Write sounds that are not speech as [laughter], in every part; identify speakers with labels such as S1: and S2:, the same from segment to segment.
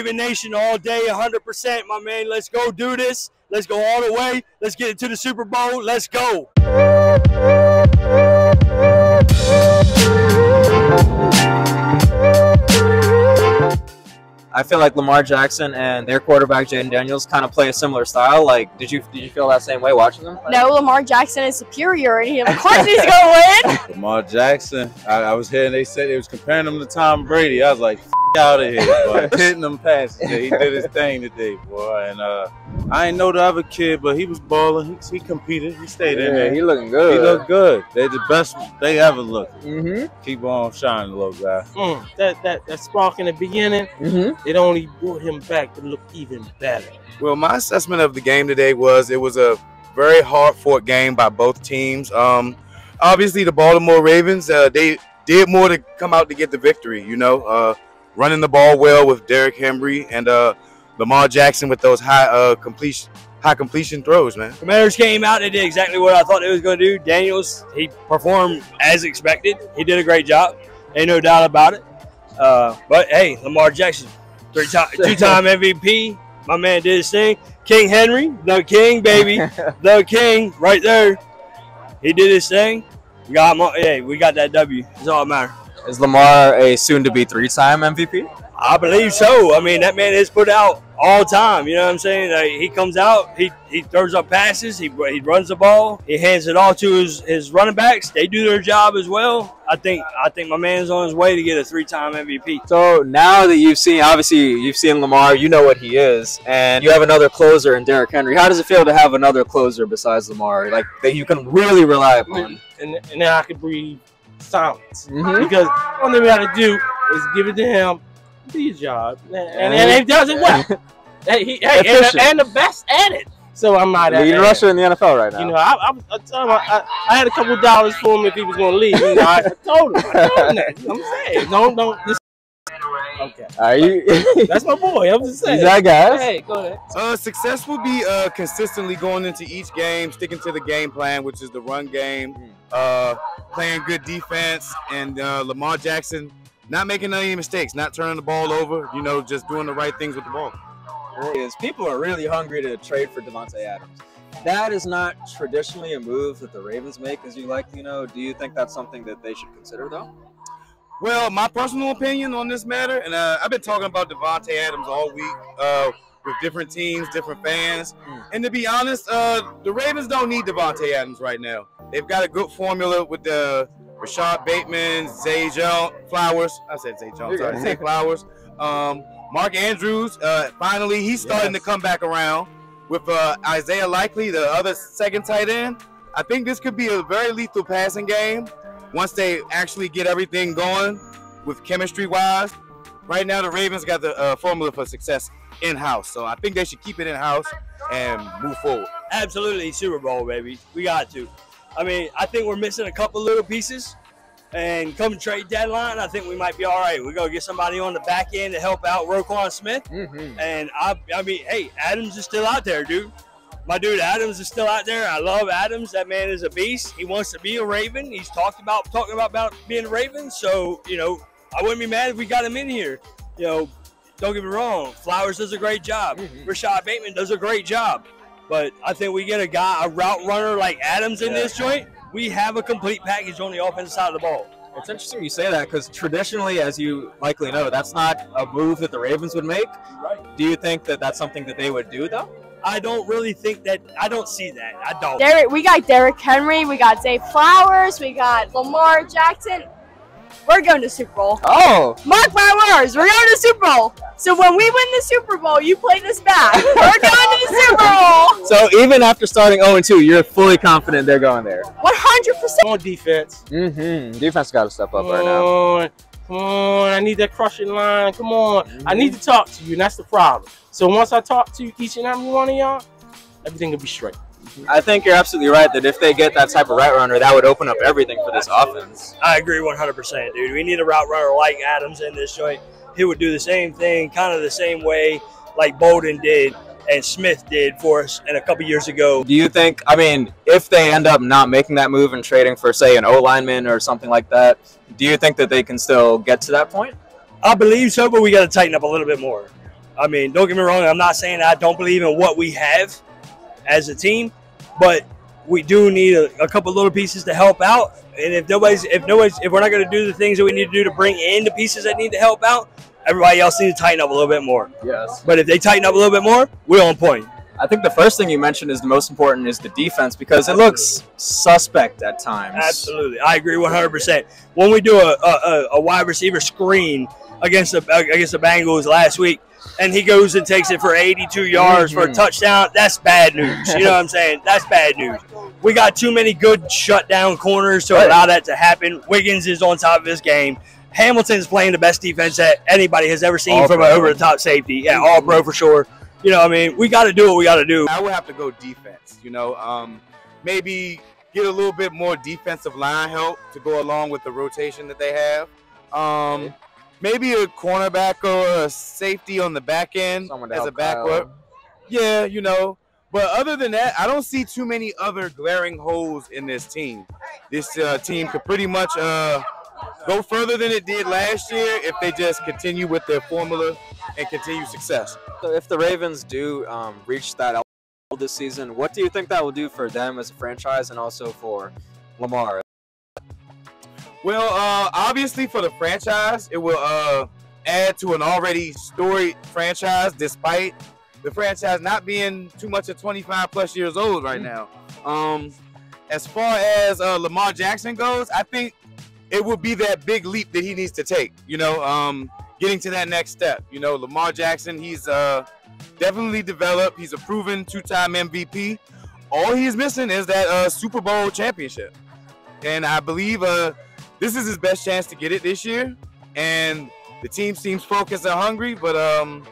S1: Raven Nation all day, 100%, my man. Let's go do this. Let's go all the way. Let's get into the Super Bowl. Let's go.
S2: I feel like Lamar Jackson and their quarterback Jayden Daniels kind of play a similar style. Like, did you did you feel that same way watching them?
S3: No, Lamar Jackson is superior, and he, of course [laughs] he's gonna win.
S4: Lamar Jackson. I, I was hearing they said they was comparing him to Tom Brady. I was like, F- out of here, [laughs] but hitting them passes. He did his thing today, boy. And uh, I ain't know the other kid, but he was balling. He, he competed. He stayed in there.
S2: he looking good.
S4: He looked good. They the best they ever looked.
S2: Mm-hmm.
S4: Keep on shining, little guy.
S5: Mm, that, that that spark in the beginning,
S2: Mm-hmm.
S5: it only brought him back to look even better.
S6: Well, my assessment of the game today was it was a very hard fought game by both teams. Um, obviously, the Baltimore Ravens uh, they did more to come out to get the victory. You know, uh, running the ball well with Derrick Henry and uh, Lamar Jackson with those high uh, completion high completion throws, man.
S1: Commanders came out. They did exactly what I thought they was going to do. Daniels, he performed as expected. He did a great job. Ain't no doubt about it. Uh, but hey, Lamar Jackson, three time, [laughs] two time MVP. My man did his thing. King Henry, the king, baby, [laughs] the king, right there. He did his thing. We got, hey, we got that W. It's all that matter.
S2: Is Lamar a soon-to-be three-time MVP?
S1: I believe so. I mean, that man is put out all time. You know what I'm saying? Like, he comes out, he, he throws up passes, he, he runs the ball, he hands it all to his, his running backs. They do their job as well. I think I think my man's on his way to get a three time MVP.
S2: So now that you've seen, obviously you've seen Lamar, you know what he is, and you have another closer in Derrick Henry. How does it feel to have another closer besides Lamar, like that you can really rely upon?
S5: And, and now I can breathe silence.
S2: Mhm.
S5: Because all they got to do is give it to him, do your job. And, and, and he does it well. hey, he, hey, and, and the best at it. So I'm not
S2: Leading
S5: at-
S2: rusher in the NFL right now.
S5: You know, I, I, I, told him I, I had a couple dollars for him if he was going to leave. You know, I, told him. I told him that. You know what I'm saying? Don't, don't. Just, okay.
S2: Are you? [laughs]
S5: That's my boy. I'm just saying.
S2: He's that guy.
S5: Hey, go ahead.
S6: Uh, success will be uh, consistently going into each game, sticking to the game plan, which is the run game, uh, playing good defense, and uh, Lamar Jackson not making any mistakes, not turning the ball over, you know, just doing the right things with the ball.
S2: is people are really hungry to trade for Davante Adams. That is not traditionally a move that the Ravens make, as you likely know. Do you think that's something that they should consider, though?
S6: Well, my personal opinion on this matter, and uh, I've been talking about Davante Adams all week uh, with different teams, different fans.
S2: Mm.
S6: And to be honest, uh, the Ravens don't need Davante Adams right now. They've got a good formula with the Rashod Bateman, Zay Jones, Flowers. I said Zay Jones, sorry, Zay Flowers. Um, Mark Andrews, uh, finally, he's starting
S2: Yes.
S6: to come back around with uh, Isaiah Likely, the other second tight end. I think this could be a very lethal passing game once they actually get everything going with chemistry wise. Right now, the Ravens got the uh, formula for success in house, so I think they should keep it in house and move forward.
S1: Absolutely, Super Bowl, baby. We got to. I mean, I think we're missing a couple little pieces. And come trade deadline, I think we might be all right. We're gonna get somebody on the back end to help out Roquan Smith.
S2: Mm-hmm.
S1: And I, I mean, hey, Adams is still out there, dude. My dude Adams is still out there. I love Adams. That man is a beast. He wants to be a Raven. He's talked about talking about, about being a Raven. So you know, I wouldn't be mad if we got him in here. You know, don't get me wrong. Flowers does a great job.
S2: Mhm.
S1: Rashod Bateman does a great job. But I think we get a guy, a route runner like Adams in
S2: Yeah.
S1: this joint. We have a complete package on the offensive side of the ball.
S2: It's interesting you say that because traditionally, as you likely know, that's not a move that the Ravens would make.
S1: Right.
S2: Do you think that that's something that they would do, though?
S1: I don't really think that. I don't see that. I don't.
S3: Derrick, we got Derrick Henry, we got Zay Flowers, we got Lamar Jackson. We're going to Super Bowl.
S2: Oh,
S3: Mark my words, we're going to Super Bowl. So when we win the Super Bowl, you play this back. We're [laughs] going to the Super Bowl.
S2: so even after starting 0 2, you're fully confident they're going there.
S3: 100%.
S5: on defense.
S2: Mm-hmm. Defense got to step up
S5: Come
S2: right now.
S5: on. Come on. I need that crushing line. Come on. I need to talk to you, and that's the problem. So once I talk to each and every one of y'all, everything will be straight.
S2: I think you're absolutely right that if they get that type of route runner, that would open up everything for this offense.
S1: I agree 100%, dude. We need a route runner like Adams in this joint. He would do the same thing, kind of the same way like Boldin did and Smith did for us and a couple years ago.
S2: Do you think, I mean, if they end up not making that move and trading for, say, an O lineman or something like that, do you think that they can still get to that point?
S1: I believe so, but we got to tighten up a little bit more. I mean, don't get me wrong. I'm not saying I don't believe in what we have as a team, but we do need a, a couple little pieces to help out. And if nobody's, if nobody's, if we're not going to do the things that we need to do to bring in the pieces that need to help out, everybody else needs to tighten up a little bit more.
S2: Yes.
S1: But if they tighten up a little bit more, we're on point.
S2: I think the first thing you mentioned is the most important is the defense because it looks suspect at times.
S1: Absolutely, I agree 100. percent When we do a, a, a wide receiver screen against the against the Bengals last week, and he goes and takes it for 82 yards for a
S2: Mhm.
S1: touchdown, that's bad news. You know what I'm saying? That's bad news. We got too many good shutdown corners to
S2: Right.
S1: allow that to happen. Wiggins is on top of his game. Hamilton's playing the best defense that anybody has ever seen
S2: All
S1: from
S2: pro.
S1: an over the top safety. Yeah, all pro for sure. You know, I mean, we got to do what we got to do.
S6: I would have to go defense. You know, um, maybe get a little bit more defensive line help to go along with the rotation that they have. Um, maybe a cornerback or a safety on the back end as a backup.
S2: Kyle.
S6: Yeah, you know. But other than that, I don't see too many other glaring holes in this team. This uh, team could pretty much uh, go further than it did last year if they just continue with their formula and continue success.
S2: So if the Ravens do um, reach that level this season, what do you think that will do for them as a franchise and also for Lamar?
S6: Well, uh, obviously for the franchise, it will uh, add to an already storied franchise, despite the franchise not being too much of 25 plus years old right now. Um, as far as uh, Lamar Jackson goes, I think it would be that big leap that he needs to take. You know, um, getting to that next step. You know, Lamar Jackson, he's uh, definitely developed. He's a proven two-time MVP. All he's missing is that uh, Super Bowl championship, and I believe uh, this is his best chance to get it this year. And the team seems focused and hungry, but um,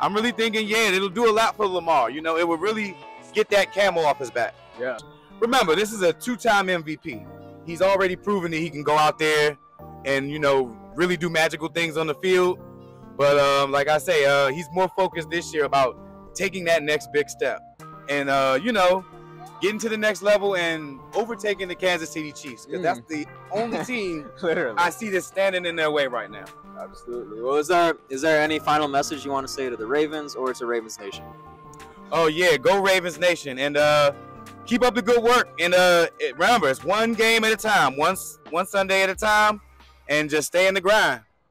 S6: I'm really thinking, yeah, it'll do a lot for Lamar. You know, it will really get that camel off his back.
S2: Yeah.
S6: Remember, this is a two-time MVP. He's already proven that he can go out there and you know really do magical things on the field. But um, like I say, uh, he's more focused this year about taking that next big step, and uh, you know, getting to the next level and overtaking the Kansas City Chiefs because
S2: Mm.
S6: that's the only [laughs] team
S2: Literally.
S6: I see that's standing in their way right now.
S2: Absolutely. Well, is there is there any final message you want to say to the Ravens or to Ravens Nation?
S6: Oh yeah, go Ravens Nation and uh, keep up the good work. And uh, remember, it's one game at a time, one one Sunday at a time, and just stay in the grind.